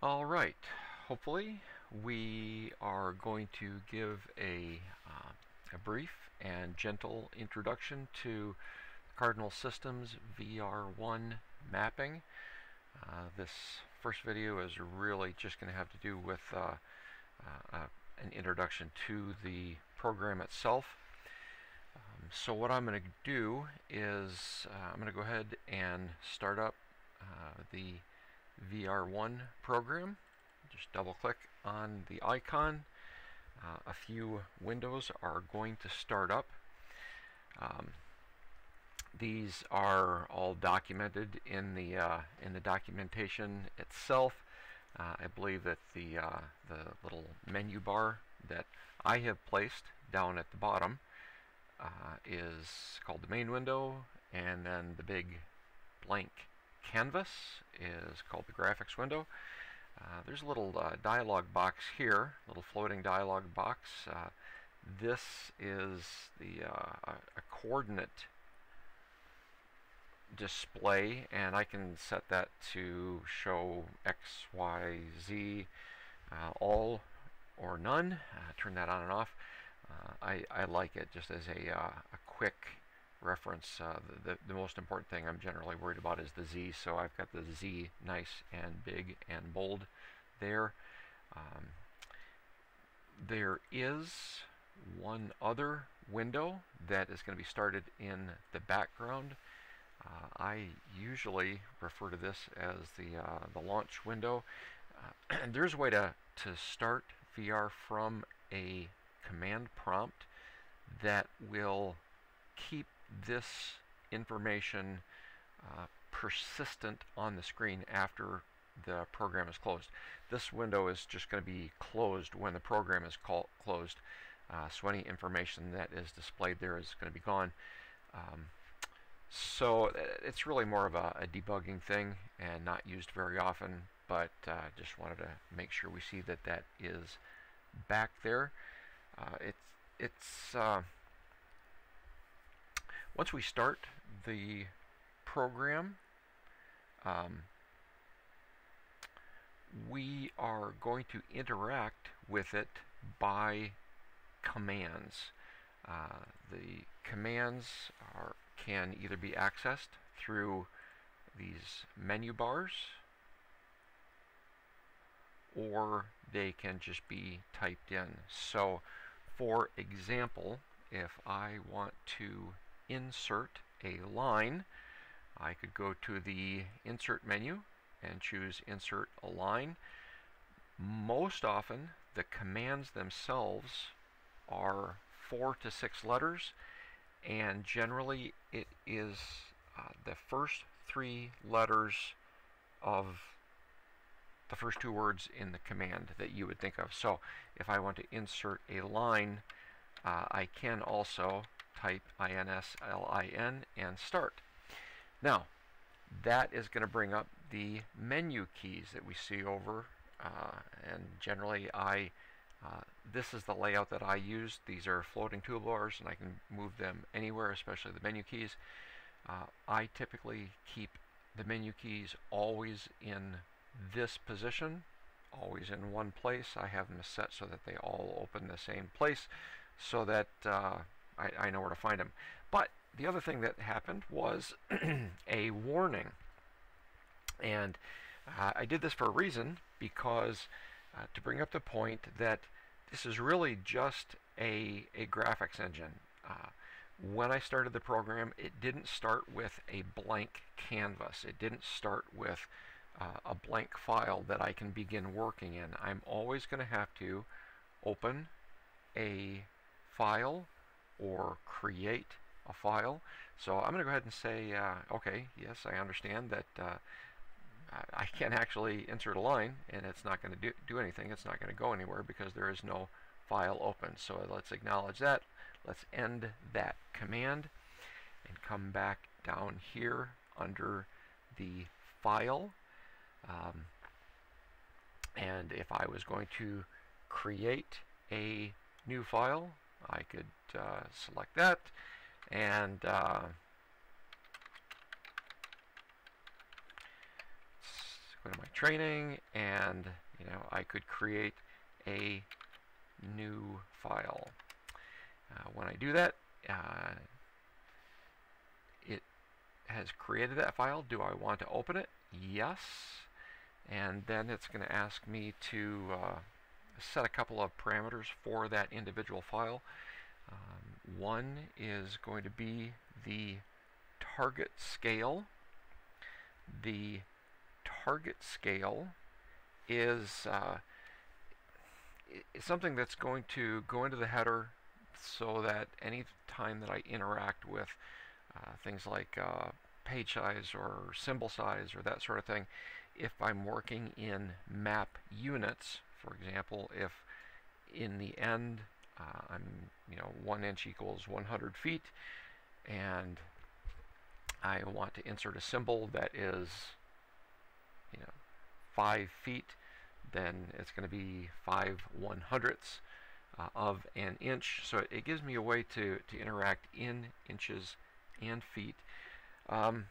All right, hopefully we are going to give a, uh, a brief and gentle introduction to Cardinal Systems VrOne mapping. Uh, this first video is really just going to have to do with uh, uh, uh, an introduction to the program itself. Um, so what I'm going to do is uh, I'm going to go ahead and start up the VrOne program. Just double click on the icon. Uh, a few windows are going to start up. Um, these are all documented in the uh, in the documentation itself. Uh, I believe that the uh, the little menu bar that I have placed down at the bottom uh, is called the main window, and then the big blank canvas is called the graphics window. Uh, there's a little uh, dialog box here, a little floating dialog box. Uh, this is the uh, a coordinate display and I can set that to show X, Y, Z, uh, all or none. Uh, turn that on and off. I, I like it just as a, a quick reference. Uh, the, the most important thing I'm generally worried about is the Z, so I've got the Z nice and big and bold there. Um, there is one other window that is going to be started in the background. Uh, I usually refer to this as the, uh, the launch window. Uh, and there's a way to, to start VR from a command prompt that will keep this information uh, persistent on the screen after the program is closed. This window is just going to be closed when the program is closed. Uh, so any information that is displayed there is going to be gone. Um, so uh, it's really more of a, a, debugging thing and not used very often, but uh, just wanted to make sure we see that that is back there. Uh, it's it's uh, once we start the program, um, we are going to interact with it by commands. Uh, the commands are, can either be accessed through these menu bars or they can just be typed in. So for example, if I want to insert a line, I could go to the insert menu and choose insert a line. Most often the commands themselves are four to six letters and generally it is uh, the first three letters of the first two words in the command that you would think of. So if I want to insert a line, uh, I can also type INSLIN and start. Now, that is going to bring up the menu keys that we see over uh, and generally I uh, this is the layout that I use. These are floating toolbars and I can move them anywhere, especially the menu keys. Uh, I typically keep the menu keys always in this position, always in one place. I have them set so that they all open the same place so that uh, I, I know where to find them. But the other thing that happened was a warning. And uh, I did this for a reason because uh, to bring up the point that this is really just a, a graphics engine. Uh, when I started the program, it didn't start with a blank canvas. It didn't start with uh, a blank file that I can begin working in. I'm always going to have to open a file or create a file. So I'm going to go ahead and say, uh, okay, yes, I understand that uh, I can actually insert a line and it's not going to do, do anything. It's not going to go anywhere because there is no file open. So let's acknowledge that. Let's end that command and come back down here under the file. Um, and if I was going to create a new file, I could uh, select that and uh, go to my training and you know I could create a new file. Uh, when I do that, uh, it has created that file. Do I want to open it? Yes. And then it's going to ask me to uh, set a couple of parameters for that individual file. Um, one is going to be the target scale. The target scale is uh, something that's going to go into the header so that any time that I interact with uh, things like uh, page size or symbol size or that sort of thing, if I'm working in map units, for example, if in the end uh, I'm, you know, one inch equals 100 feet, and I want to insert a symbol that is, you know, five feet, then it's going to be five one hundredths uh, of an inch. So it, it, gives me a way to, to interact in inches and feet. Um,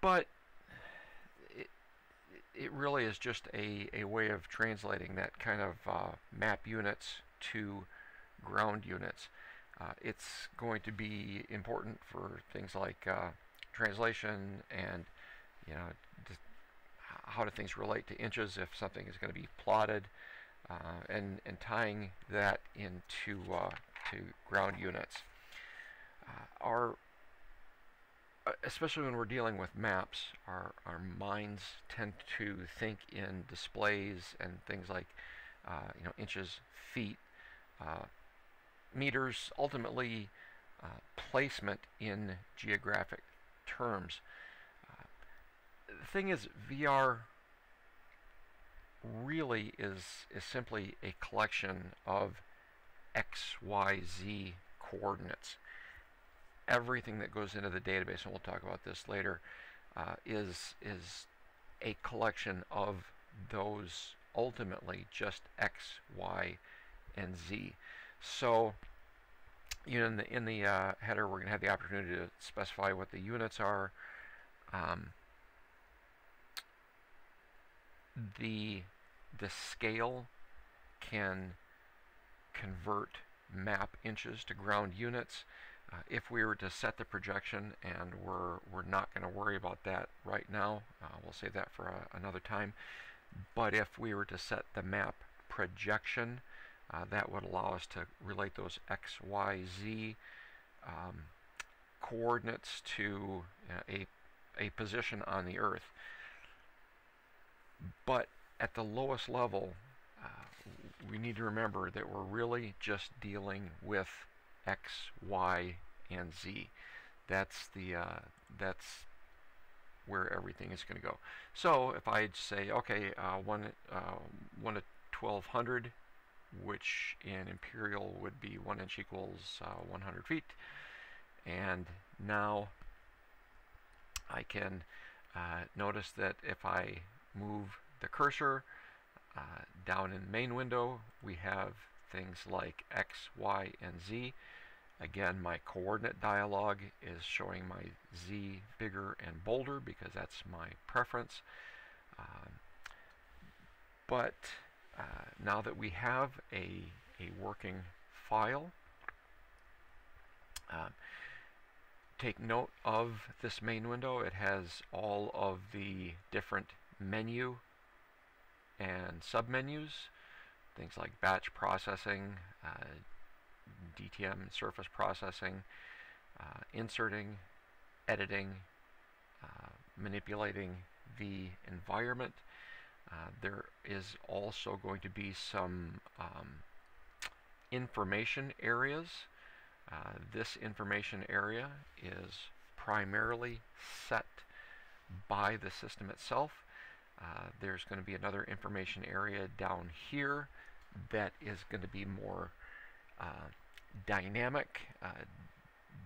but it really is just a, a way of translating that kind of uh, map units to ground units. Uh, it's going to be important for things like uh, translation and you know how do things relate to inches if something is going to be plotted uh, and, and tying that into uh, to ground units. Uh, our especially when we're dealing with maps, our, our minds tend to think in displays and things like uh, you know inches, feet, uh, meters, ultimately uh, placement in geographic terms. Uh, the thing is, VR really is is simply a collection of x, y, z coordinates everything that goes into the database, and we'll talk about this later, uh, is is a collection of those ultimately just x, y, and z. So you know, in the in the uh, header, we're going to have the opportunity to specify what the units are. Um, the the scale can convert map inches to ground units. Uh, if we were to set the projection, and we're, we're not going to worry about that right now, uh, we'll save that for a, another time, but if we were to set the map projection, uh, that would allow us to relate those x, y, z um, coordinates to uh, a, a position on the Earth. But at the lowest level, uh, we need to remember that we're really just dealing with X, Y, and Z. That's the uh, that's where everything is going to go. So if I say, okay, uh, one uh, one to twelve hundred, which in imperial would be one inch equals uh, 100 feet, and now I can uh, notice that if I move the cursor uh, down in the main window, we have things like X, Y, and Z. Again, my coordinate dialog is showing my Z bigger and bolder because that's my preference. Um, but uh, now that we have a, a working file, uh, take note of this main window. It has all of the different menu and submenus, things like batch processing, uh, DTM surface processing, uh, inserting, editing, uh, manipulating the environment. Uh, there is also going to be some um, information areas. Uh, this information area is primarily set by the system itself. Uh, there's going to be another information area down here that is going to be more uh, dynamic, uh,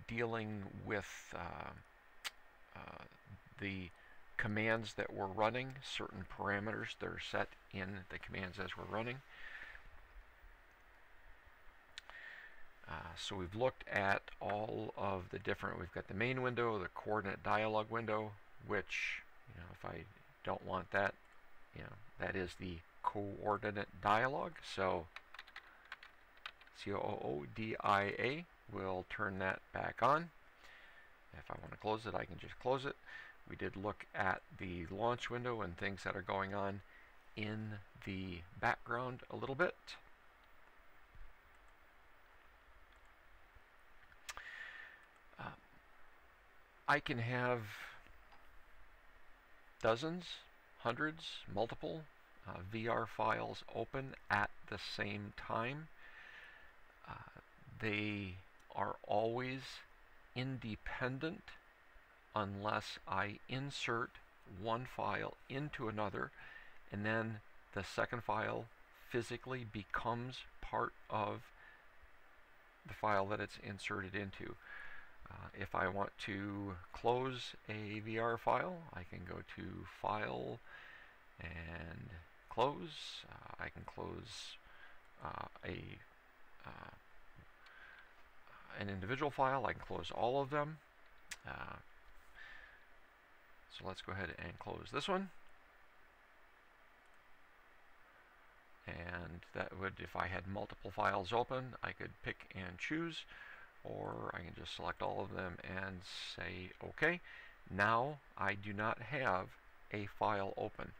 dealing with uh, uh, the commands that we're running, certain parameters that are set in the commands as we're running. Uh, so we've looked at all of the different, we've got the main window, the coordinate dialog window, which, you know, if I don't want that, you know, that is the coordinate dialog. So C-O-O-D-I-A will turn that back on. If I want to close it, I can just close it. We did look at the launch window and things that are going on in the background a little bit. Uh, I can have dozens, hundreds, multiple uh, VR files open at the same time. Uh, they are always independent unless I insert one file into another and then the second file physically becomes part of the file that it's inserted into. Uh, if I want to close a VR file, I can go to File and Close. Uh, I can close uh, a uh, an individual file. I can close all of them. Uh, so let's go ahead and close this one. And that would, if I had multiple files open, I could pick and choose, or I can just select all of them and say OK. Now I do not have a file open.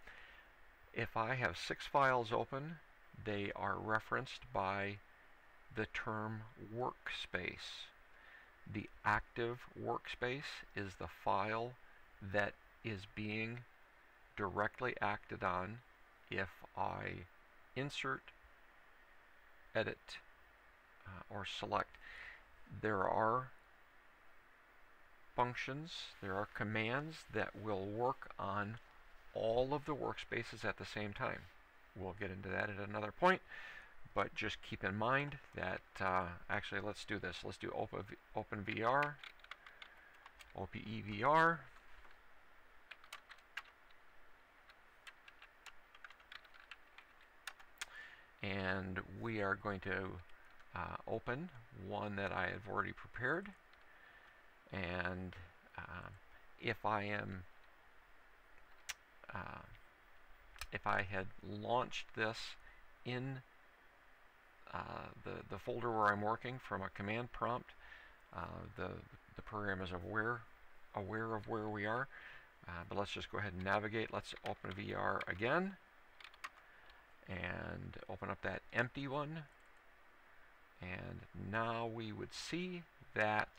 If I have six files open, they are referenced by the term workspace. The active workspace is the file that is being directly acted on if I insert, edit, uh, or select. There are functions, there are commands that will work on all of the workspaces at the same time. We'll get into that at another point but just keep in mind that uh, actually let's do this let's do open, OpenVR OPEVR and we are going to uh, open one that I have already prepared and uh, if I am uh, if I had launched this in uh, the, the folder where I'm working from a command prompt. Uh, the, the program is aware, aware of where we are. Uh, but let's just go ahead and navigate. Let's open VR again and open up that empty one. And now we would see that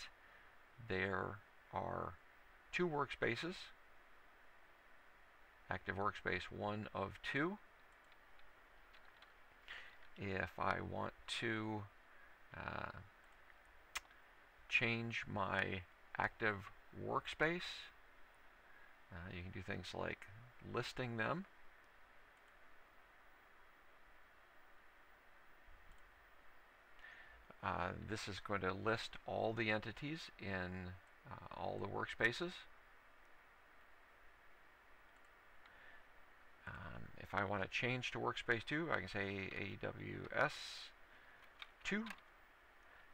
there are two workspaces. Active workspace one of two if I want to uh, change my active workspace, uh, you can do things like listing them. Uh, this is going to list all the entities in uh, all the workspaces. If I want to change to workspace 2, I can say AWS 2.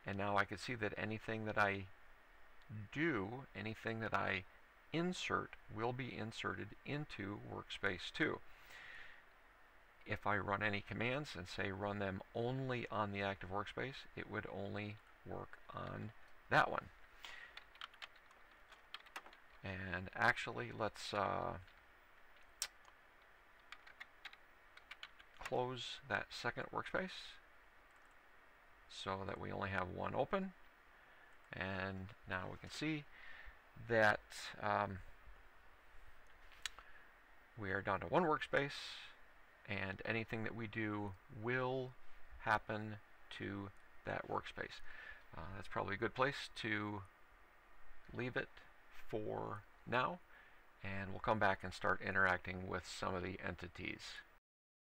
And now I can see that anything that I do, anything that I insert, will be inserted into workspace 2. If I run any commands and say run them only on the active workspace, it would only work on that one. And actually, let's uh, close that second workspace so that we only have one open and now we can see that um, we are down to one workspace and anything that we do will happen to that workspace. Uh, that's probably a good place to leave it for now and we'll come back and start interacting with some of the entities.